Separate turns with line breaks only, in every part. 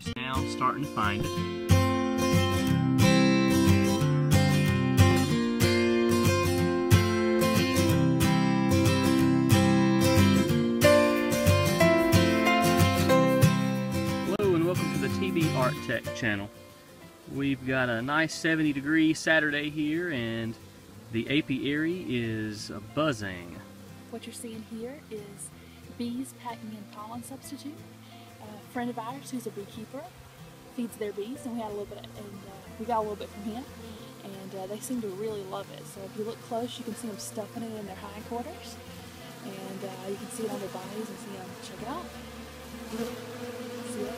Just now starting to find it. Hello and welcome to the TV Art Tech channel. We've got a nice 70 degree Saturday here and the apiary is buzzing.
What you're seeing here is bees packing in pollen substitute. A friend of ours who's a beekeeper feeds their bees, and we had a little bit, and uh, we got a little bit from him, and uh, they seem to really love it. So if you look close, you can see them stuffing it in their hindquarters, and uh, you can see it on their bodies and see them. Check it out. See it?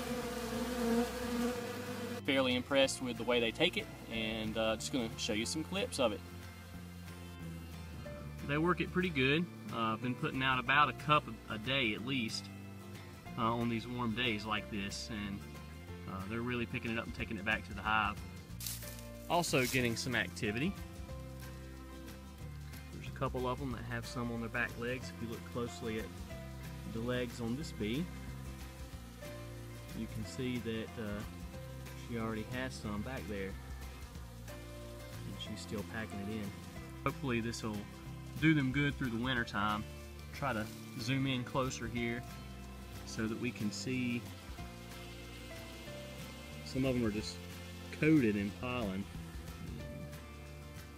Fairly impressed with the way they take it and uh, just going to show you some clips of it. They work it pretty good. Uh, I've been putting out about a cup a day at least uh, on these warm days like this and uh, they're really picking it up and taking it back to the hive. Also getting some activity. There's a couple of them that have some on their back legs. If you look closely at the legs on this bee, you can see that uh, she already has some back there and she's still packing it in. Hopefully this will do them good through the winter time. Try to zoom in closer here so that we can see some of them are just coated in pollen.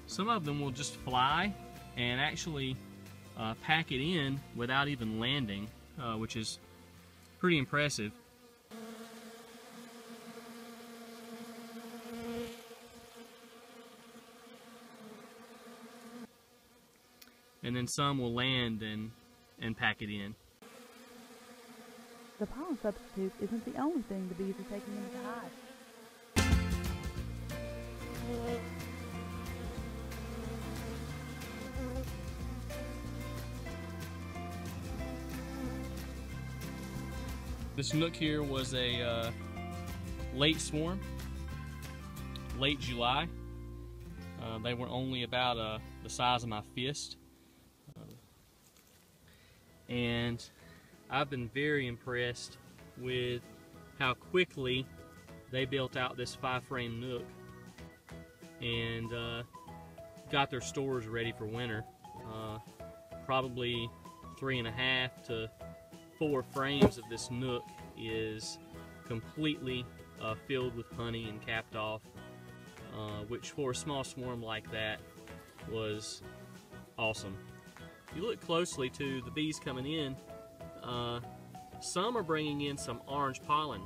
Some of them will just fly and actually uh, pack it in without even landing, uh, which is pretty impressive. and then some will land and and pack it in.
The pollen substitute isn't the only thing the bees are taking into the hive.
This nuc here was a uh, late swarm, late July. Uh, they were only about uh, the size of my fist. and I've been very impressed with how quickly they built out this five frame nuc and uh, got their stores ready for winter. Uh, probably three and a half to four frames of this nuc is completely uh, filled with honey and capped off, uh, which for a small swarm like that was awesome. If you look closely to the bees coming in, uh, some are bringing in some orange pollen,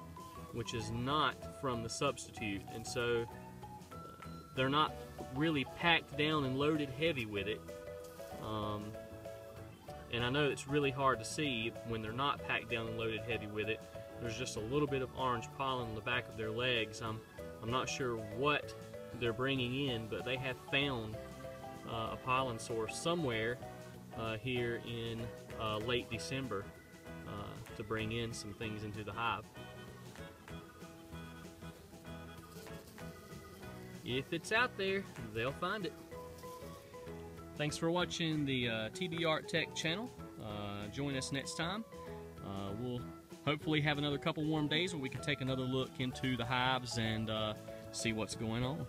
which is not from the substitute, and so uh, they're not really packed down and loaded heavy with it. Um, and I know it's really hard to see when they're not packed down and loaded heavy with it. There's just a little bit of orange pollen on the back of their legs. I'm, I'm not sure what they're bringing in, but they have found uh, a pollen source somewhere uh, here in uh, late December to bring in some things into the hive. If it's out there, they'll find it. Thanks for watching the uh, TeaBeeArtTech channel. Uh, join us next time. Uh, we'll hopefully have another couple warm days where we can take another look into the hives and uh, see what's going on.